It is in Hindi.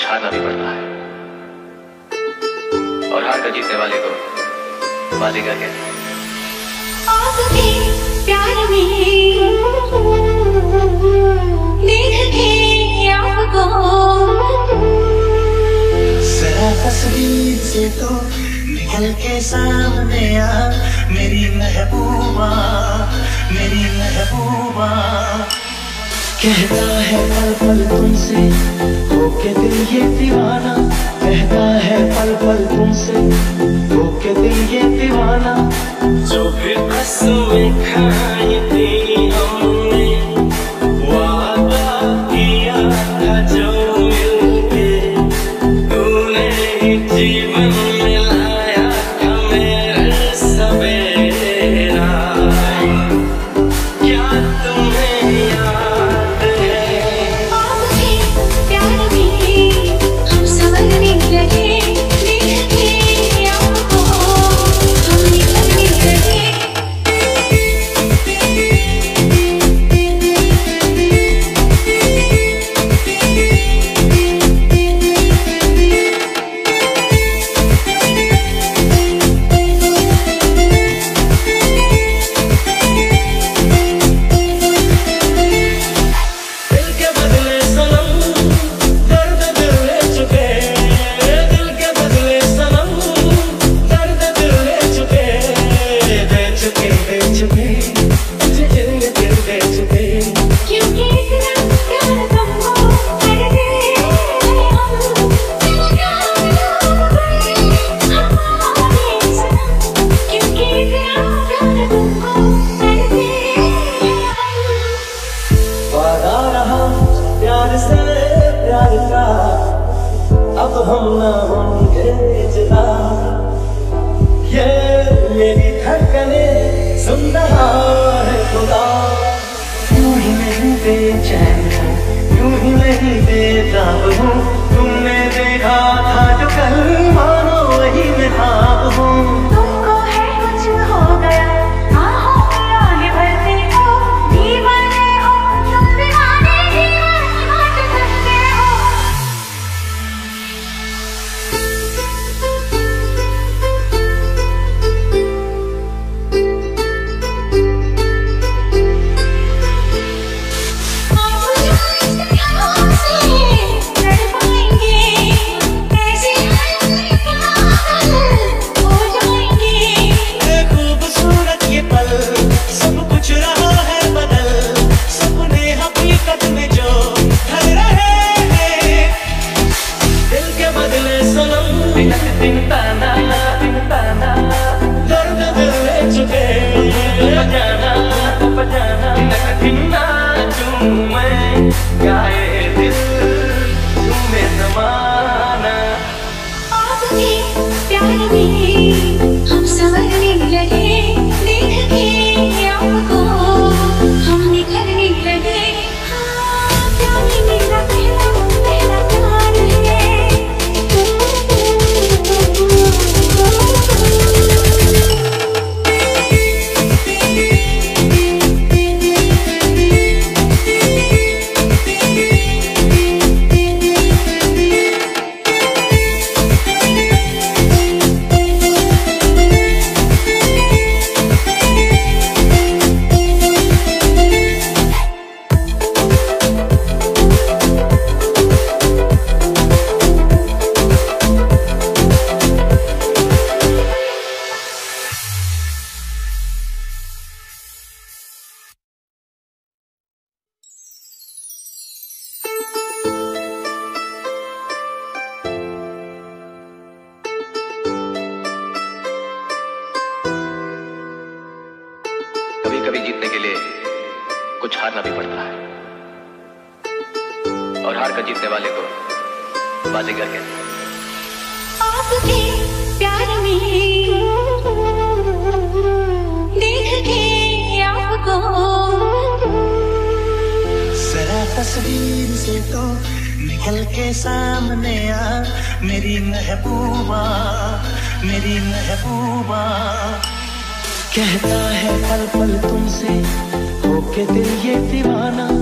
हारना भी पड़ता है। और हार कर जीतने वाले को बाजीगर कहते हैं आपके प्यार में देख आपको तस्वीर से तो निकल के सामने आ मेरी महबूबा मेरी महबूबा। कहता है पल पल तुमसे, होके दिल ये दीवाना। कहता है पल पल तुमसे, होके दिल ये दीवाना। जो फिर कसमें खाए थी वादा रहा, प्यार से, प्यार का। अब हम ना होंगे जुदा ये मेरी धड़कने सुन रहा है खुदा। यूँ ही नहीं बेचैन हूँ, यूँ ही नहीं बेताब हूँ। हम संवरने लगे कभी जीतने के लिए कुछ हारना भी पड़ता है। और हार कर जीतने वाले को बाजीगर कहते हैं। आपके प्यार में देख के आपको जरा तस्वीर से तो निकल के सामने आ मेरी महबूबा मेरी महबूबा। कहता है पल पल तुमसे होके दिल ये दीवाना।